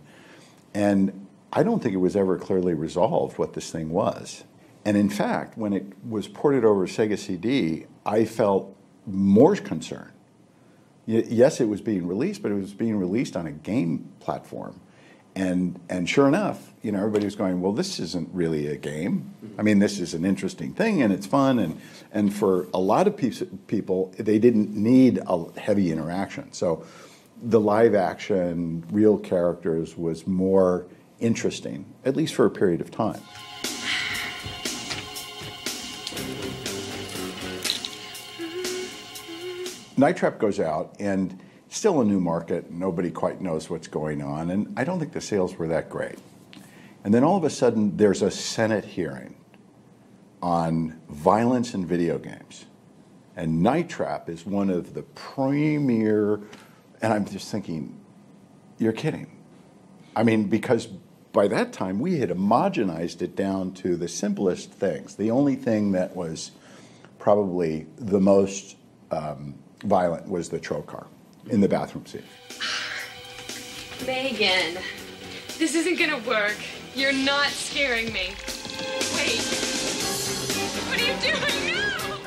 and I don't think it was ever clearly resolved what this thing was. And in fact, when it was ported over Sega CD, I felt more concerned yes, it was being released, but it was being released on a game platform. And, and sure enough, you know, everybody was going, well, this isn't really a game. I mean, this is an interesting thing and it's fun. And, and for a lot of piece- people, they didn't need a heavy interaction. So the live action, real characters was more interesting, at least for a period of time. Night Trap goes out, and still a new market. Nobody quite knows what's going on, and I don't think the sales were that great. And then all of a sudden, there's a Senate hearing on violence in video games. And Night Trap is one of the premier, and I'm just thinking, you're kidding. I mean, because by that time we had homogenized it down to the simplest things. The only thing that was probably the most um, violent was the trocar in the bathroom scene. Megan, this isn't gonna work. You're not scaring me. Wait. What are you doing now?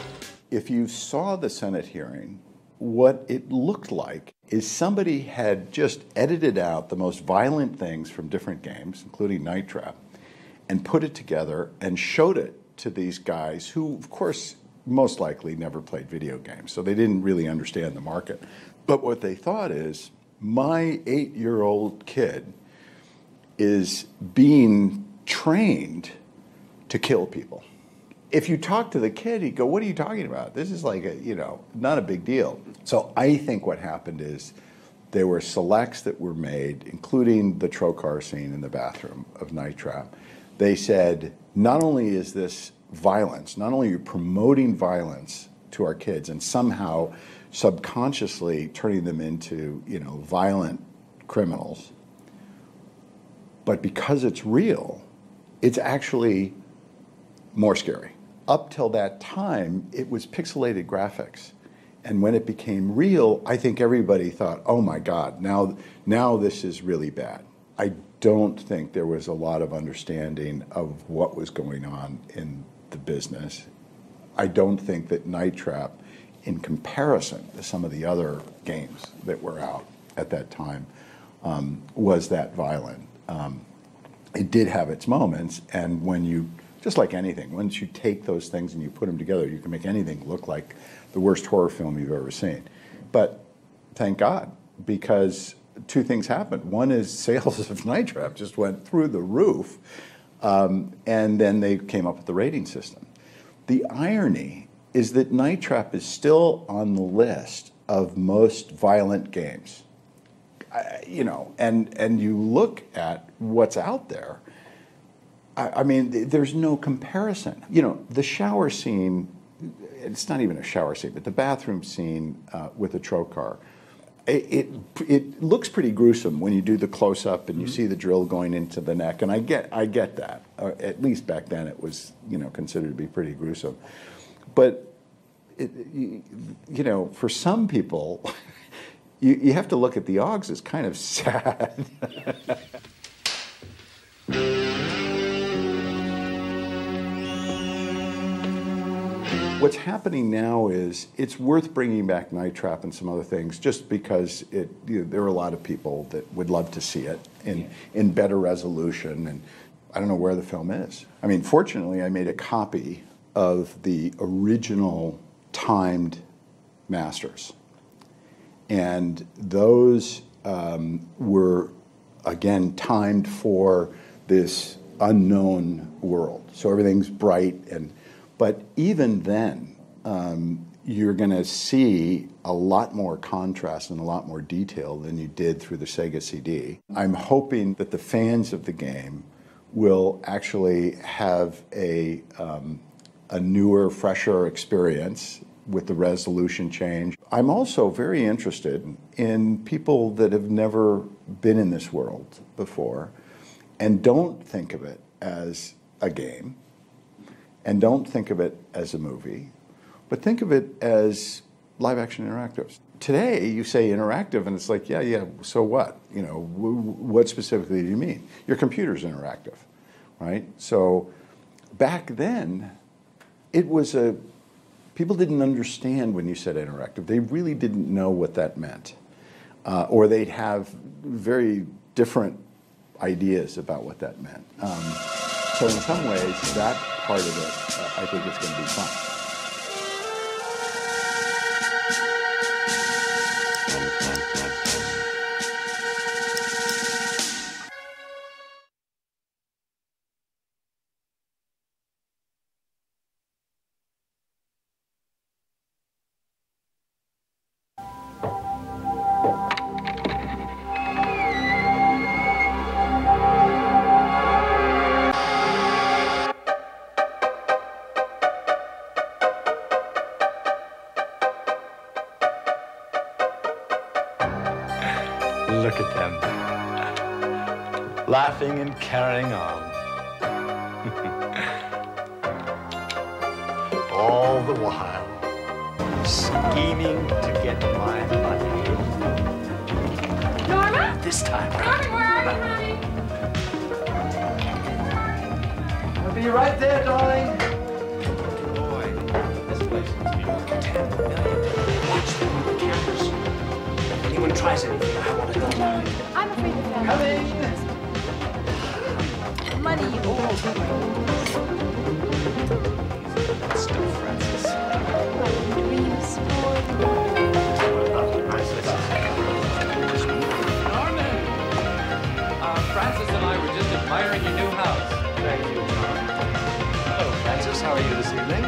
If you saw the Senate hearing, what it looked like is somebody had just edited out the most violent things from different games, including Night Trap, and put it together and showed it to these guys who, of course, most likely never played video games, so they didn't really understand the market. But what they thought is my eight year old kid is being trained to kill people. If you talk to the kid, he'd go, What are you talking about? This is like a, you know, not a big deal. So I think what happened is there were selects that were made, including the trocar scene in the bathroom of Night Trap. They said, not only is this violence, not only are you promoting violence to our kids and somehow subconsciously turning them into, you know, violent criminals, but because it's real, it's actually more scary. Up till that time, it was pixelated graphics. And when it became real, I think everybody thought, oh my God, now, now this is really bad. I don't think there was a lot of understanding of what was going on in the business. I don't think that Night Trap, in comparison to some of the other games that were out at that time, um, was that violent. Um, it did have its moments, and when you, just like anything, once you take those things and you put them together, you can make anything look like the worst horror film you've ever seen. But thank God, because two things happened. One is [laughs] sales of Night Trap just went through the roof, um, and then they came up with the rating system. The irony is that Night Trap is still on the list of most violent games. I, you know, and and you look at what's out there. I, I mean, th- there's no comparison. You know, the shower scene. It's not even a shower scene, but the bathroom scene uh, with the trocar. It, it it looks pretty gruesome when you do the close up and you see the drill going into the neck, and I get I get that. Uh, at least back then, it was you know considered to be pretty gruesome, but it, you, you know, for some people, [laughs] you, you have to look at the Oggs as kind of [laughs] sad. [laughs] What's happening now is it's worth bringing back Night Trap and some other things just because it, you know, there are a lot of people that would love to see it in, in better resolution. And I don't know where the film is. I mean, fortunately, I made a copy of the original timed masters. And those um, were, again, timed for this unknown world. So everything's bright. and But even then, um, you're going to see a lot more contrast and a lot more detail than you did through the Sega CD. I'm hoping that the fans of the game will actually have a, um, a newer, fresher experience with the resolution change. I'm also very interested in people that have never been in this world before and don't think of it as a game and don't think of it as a movie, but think of it as live action interactives. Today, you say interactive, and it's like, yeah, yeah, so what? You know, what specifically do you mean? Your computer's interactive, right? So back then, it was a people didn't understand when you said interactive. They really didn't know what that meant. Uh, or they'd have very different ideas about what that meant. Um, so in some ways, that part of it, uh, I think, it's going to be fun. Carrying on. [laughs] All the while, scheming to get my money. Norma? This time. Norman, where are you, honey? I'll be right there, darling. Boy, this place must be worth 10 million. Watch them on the cameras. If anyone tries anything, I want to know. I'm afraid the family. Coming. Money, you Stuff, Francis. dreams for Francis and I were just admiring your new house. Thank you, Hello, oh, Francis. How are you this evening?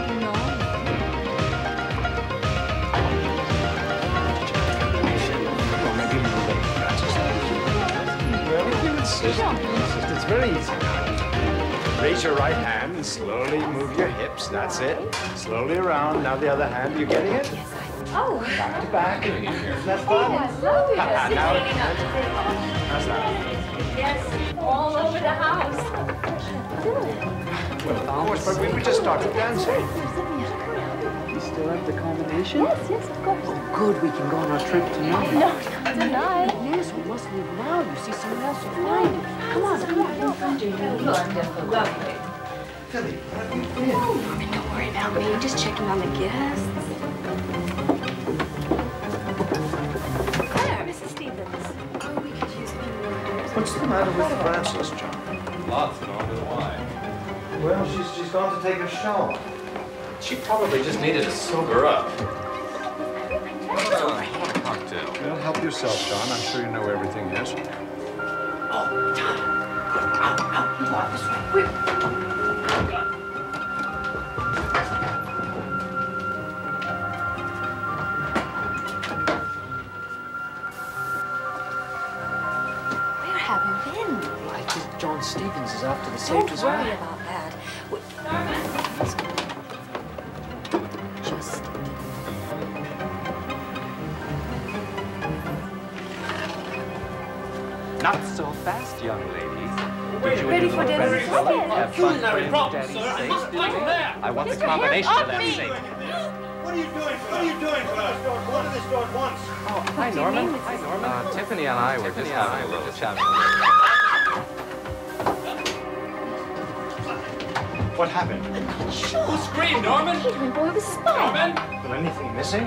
Well, maybe a little late, Francis. Well, you insist, insist, it's very easy now. Raise your right hand and slowly move your hips. That's it. Slowly around. Now the other hand. You getting it? Yes, I. Oh. Back to back. Isn't that Oh, fun? I love it. now, how's that? Yes, all over the house. Well, of course, but we, we just started dancing. You still have the combination? Yes, yes, of course. Oh, good. We can go on our trip tonight. No, not tonight. Yes, we must leave now. You see, someone else will find you. Come on, come on. Don't find you. Wonderful. Lovely. Philly, where have you been? Norman, don't worry about me. Just checking on the guests. There, Mrs. Stevens. Oh, we could use a few orders. What's the matter with Frances, John? Lots and all the wine. Well, she's, she's gone to take a shower. She probably just needed to sober up. cocktail. Well, help yourself, John. I'm sure you know where everything is. Oh, Tom. Good. Out, out. Come on, this way. Where have you been? I think John Stevens is after the Don't safe as worry well. about fast, young ladies. Wait, ready for dinner? Have fun playing Daddy's safe, did you? I want the combination of that safe. What are you doing? What are you doing, fellas? Go to this door at once. Oh, hi, Norman. Hi, Norman. Uh, Tiffany and I were just having a little chat. What happened? Who screamed, Norman? Catering boy was spy. Norman? Was anything missing?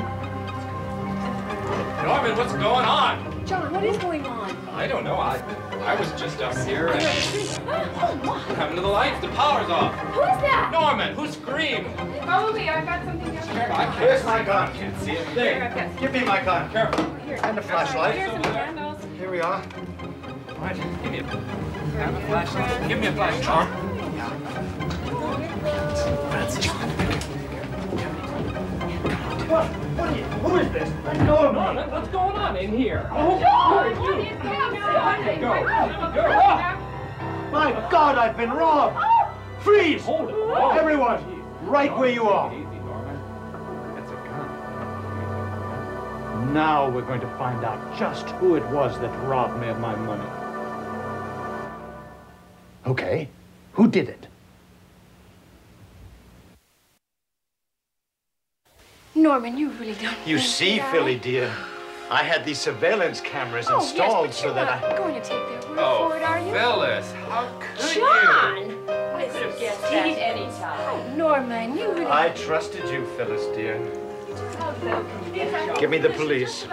Norman, what's going on? John, what is going on? I don't know. I I was just up here and Oh, what? coming to the lights. The power's off. Who is that? Norman, who screamed? Probably, I've got something down here. I Where's my gun? can't see a Here, thing. I've got Give me my gun. Careful. Here. And the flashlight. Here's some candles. Here we are. What? Give me a, have a flashlight. Give me a flashlight. Francis. What? What are you? Who is this? No, Norman, what's going on in here? Oh, George, who what are is you? going on? Go. Go. My God, I've been robbed! Oh! Freeze! Hold it. Hold. Everyone, right where you are. Easy, Norman. That's a gun. Now we're going to find out just who it was that robbed me of my money. Okay, who did it? Norman, you really don't. You see, that Philly dear, I had these surveillance cameras Oh, installed yes, but so you're that not I. going to take their word Oh, for it, are you? Phyllis, how could John! you? I could have guessed that. anytime. Oh, Norman, you really. I trusted you, Phyllis dear. Oh, Give me the police.